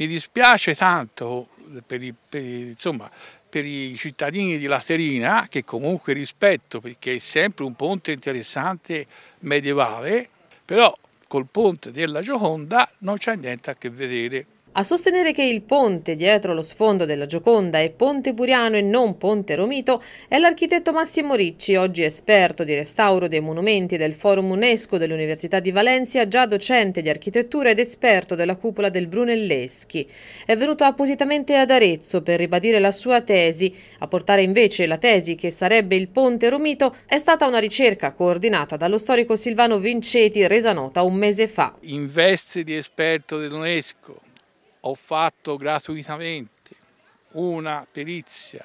Mi dispiace tanto per i, per, insomma, per i cittadini di Laterina, che comunque rispetto perché è sempre un ponte interessante medievale, però col ponte della Gioconda non c'è niente a che vedere. A sostenere che il ponte dietro lo sfondo della Gioconda è Ponte Buriano e non Ponte Romito è l'architetto Massimo Ricci, oggi esperto di restauro dei monumenti del Forum UNESCO dell'Università di Valencia, già docente di architettura ed esperto della cupola del Brunelleschi. È venuto appositamente ad Arezzo per ribadire la sua tesi. A portare invece la tesi che sarebbe il Ponte Romito è stata una ricerca coordinata dallo storico Silvano Vinceti resa nota un mese fa. In veste di esperto dell'UNESCO ho fatto gratuitamente una perizia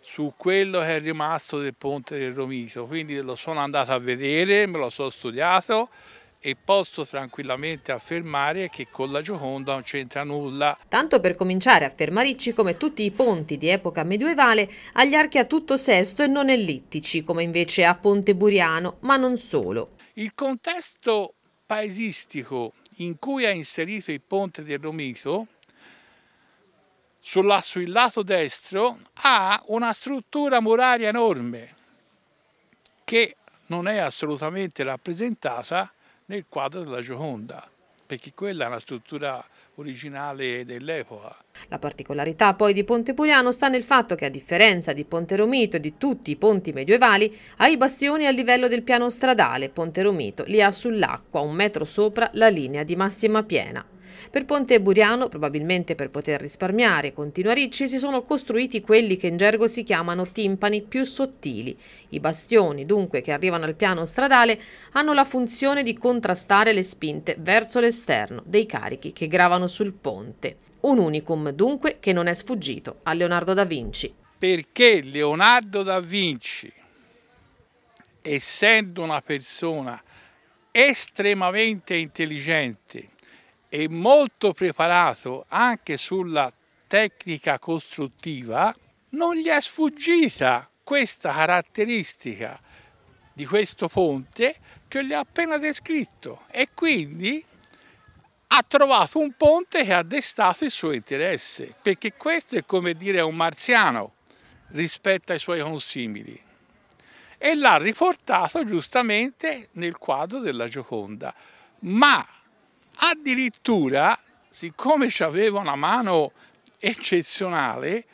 su quello che è rimasto del ponte del Romito, quindi lo sono andato a vedere, me lo sono studiato e posso tranquillamente affermare che con la Gioconda non c'entra nulla. Tanto per cominciare, afferma Ricci, come tutti i ponti di epoca medievale, agli archi a tutto sesto e non ellittici, come invece a Ponte Buriano, ma non solo. Il contesto paesistico in cui ha inserito il ponte del Romito, sulla, sul lato destro ha una struttura muraria enorme che non è assolutamente rappresentata nel quadro della Gioconda, perché quella è una struttura originale dell'epoca. La particolarità poi di Ponte Puriano sta nel fatto che a differenza di Ponte Romito e di tutti i ponti medievali ha i bastioni a livello del piano stradale, Ponte Romito li ha sull'acqua, un metro sopra la linea di massima piena. Per Ponte Buriano, probabilmente per poter risparmiare, continua Ricci, si sono costruiti quelli che in gergo si chiamano timpani più sottili. I bastioni, dunque, che arrivano al piano stradale, hanno la funzione di contrastare le spinte verso l'esterno dei carichi che gravano sul ponte. Un unicum, dunque, che non è sfuggito a Leonardo da Vinci. Perché Leonardo da Vinci, essendo una persona estremamente intelligente, e molto preparato anche sulla tecnica costruttiva, non gli è sfuggita questa caratteristica di questo ponte che gli ho appena descritto e quindi ha trovato un ponte che ha destato il suo interesse, perché questo è come dire un marziano rispetto ai suoi consimili e l'ha riportato giustamente nel quadro della Gioconda. Ma Addirittura, siccome aveva una mano eccezionale,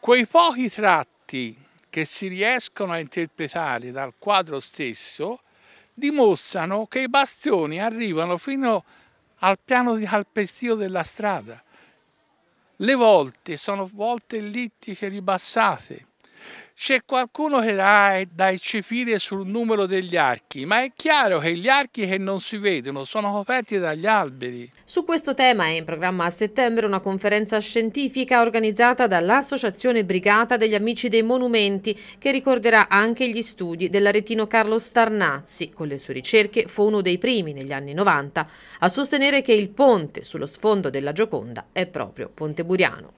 quei pochi tratti che si riescono a interpretare dal quadro stesso dimostrano che i bastioni arrivano fino al piano di calpestio della strada. Le volte sono volte ellittiche ribassate, c'è qualcuno che dà da eccepire sul numero degli archi, ma è chiaro che gli archi che non si vedono sono coperti dagli alberi. Su questo tema è in programma a settembre una conferenza scientifica organizzata dall'Associazione Brigata degli Amici dei Monumenti, che ricorderà anche gli studi dell'aretino Carlo Starnazzi. Con le sue ricerche fu uno dei primi negli anni 90 a sostenere che il ponte sullo sfondo della Gioconda è proprio Ponte Buriano.